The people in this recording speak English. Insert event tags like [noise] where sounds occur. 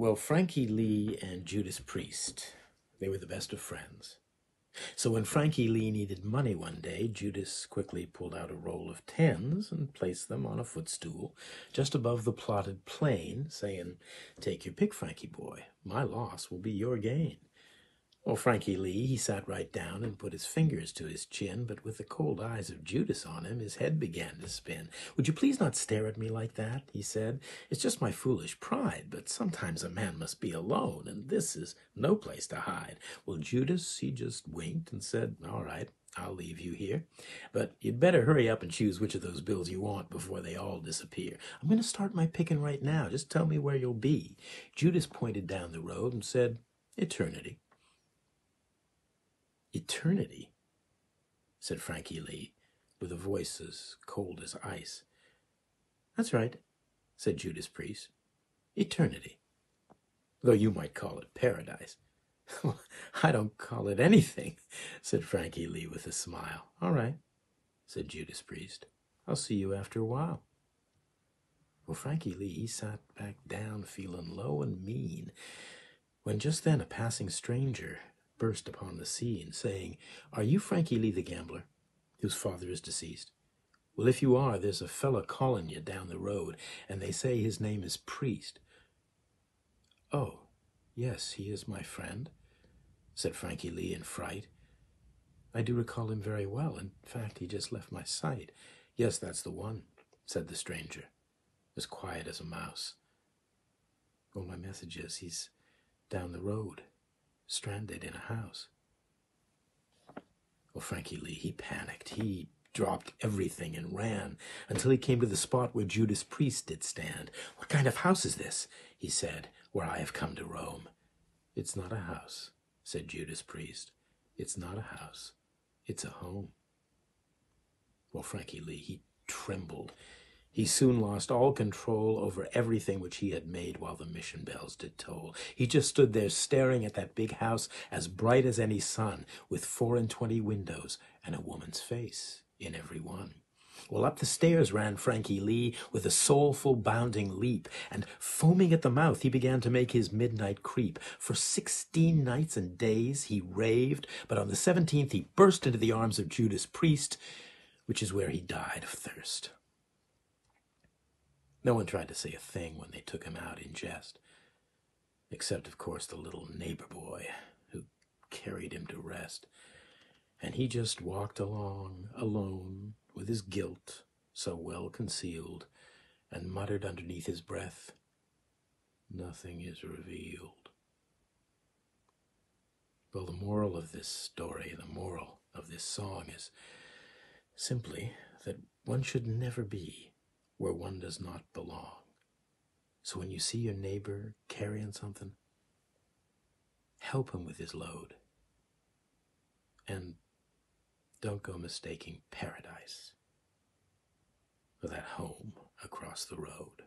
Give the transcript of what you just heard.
Well, Frankie Lee and Judas Priest, they were the best of friends. So when Frankie Lee needed money one day, Judas quickly pulled out a roll of tens and placed them on a footstool just above the plotted plain, saying, Take your pick, Frankie boy. My loss will be your gain. Well, Frankie Lee, he sat right down and put his fingers to his chin, but with the cold eyes of Judas on him, his head began to spin. Would you please not stare at me like that? he said. It's just my foolish pride, but sometimes a man must be alone, and this is no place to hide. Well, Judas, he just winked and said, All right, I'll leave you here. But you'd better hurry up and choose which of those bills you want before they all disappear. I'm going to start my picking right now. Just tell me where you'll be. Judas pointed down the road and said, Eternity. Eternity, said Frankie Lee, with a voice as cold as ice. That's right, said Judas Priest. Eternity. Though you might call it paradise. [laughs] I don't call it anything, said Frankie Lee with a smile. All right, said Judas Priest. I'll see you after a while. Well, Frankie Lee he sat back down, feeling low and mean, when just then a passing stranger burst upon the scene, saying, Are you Frankie Lee the gambler, whose father is deceased? Well, if you are, there's a fella calling you down the road, and they say his name is Priest. Oh, yes, he is my friend, said Frankie Lee in fright. I do recall him very well. In fact, he just left my sight. Yes, that's the one, said the stranger, as quiet as a mouse. Well, my message is he's down the road stranded in a house. Well, Frankie Lee, he panicked. He dropped everything and ran until he came to the spot where Judas Priest did stand. What kind of house is this? he said, where I have come to roam. It's not a house, said Judas Priest. It's not a house. It's a home. Well, Frankie Lee, he trembled. He soon lost all control over everything which he had made while the mission bells did toll. He just stood there staring at that big house as bright as any sun, with four and twenty windows and a woman's face in every one. Well, up the stairs ran Frankie Lee with a soulful bounding leap, and foaming at the mouth, he began to make his midnight creep. For sixteen nights and days he raved, but on the seventeenth he burst into the arms of Judas Priest, which is where he died of thirst. No one tried to say a thing when they took him out in jest, except, of course, the little neighbor boy who carried him to rest. And he just walked along, alone, with his guilt so well concealed, and muttered underneath his breath, Nothing is revealed. Well, the moral of this story, the moral of this song is simply that one should never be where one does not belong. So when you see your neighbor carrying something, help him with his load. And don't go mistaking paradise for that home across the road.